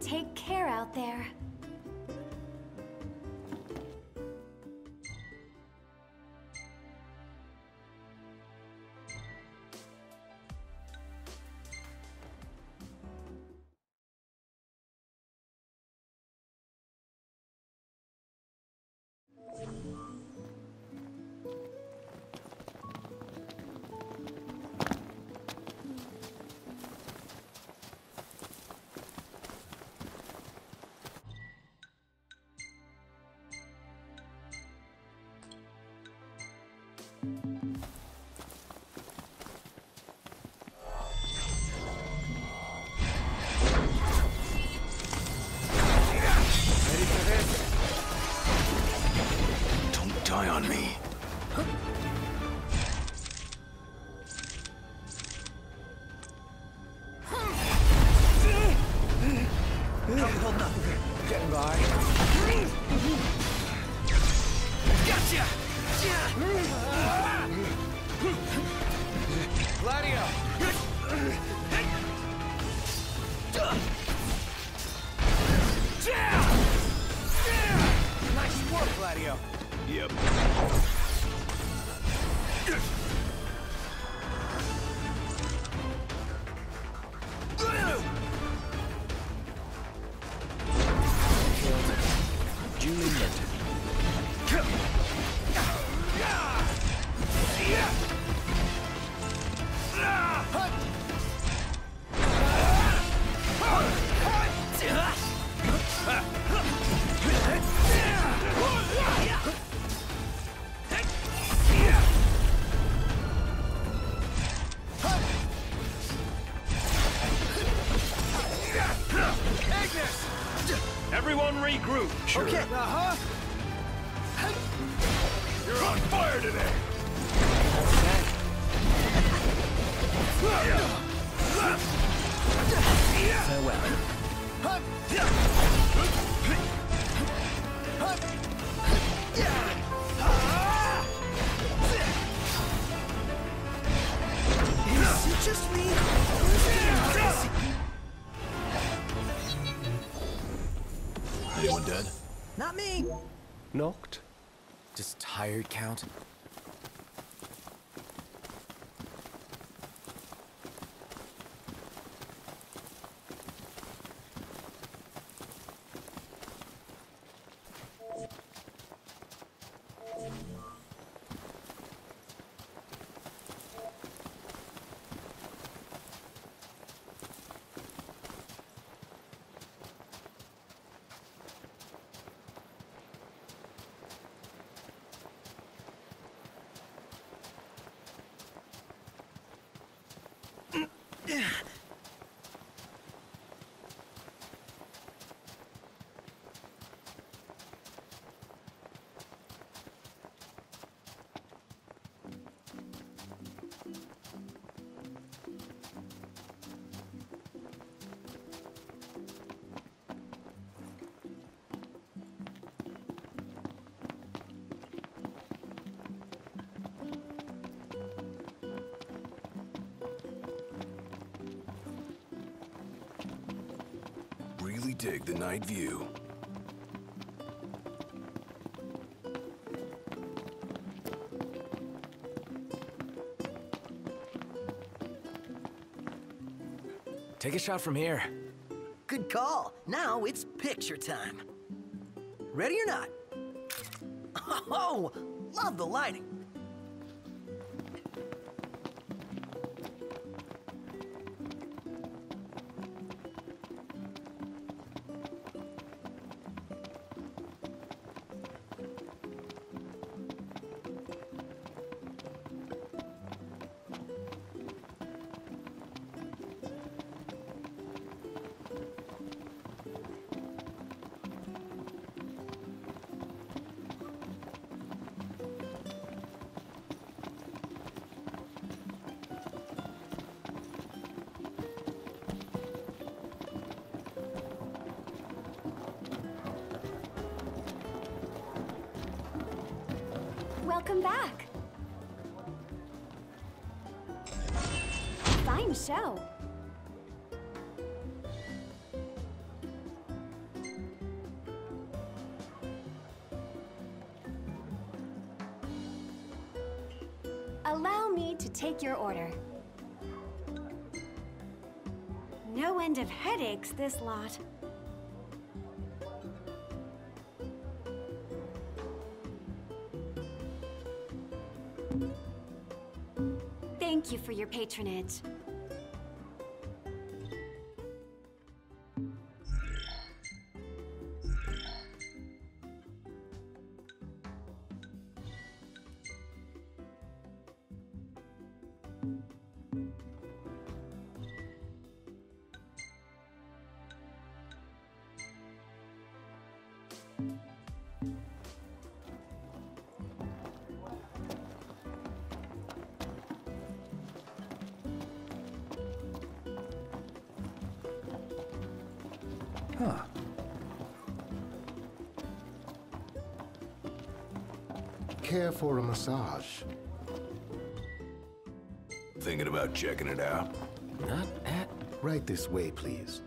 Take care out there. Don't on me. Gladio! Regroup. Sure. Okay. Uh-huh. You're on fire today. Farewell. Anyone dead? Not me. Knocked. Just tired count. Dig the night view. Take a shot from here. Good call. Now it's picture time. Ready or not? Oh, love the lighting. welcome back. Fine show. Allow me to take your order. No end of headaches, this lot. Thank you for your patronage. Care for a massage? Thinking about checking it out? Not at... Right this way, please.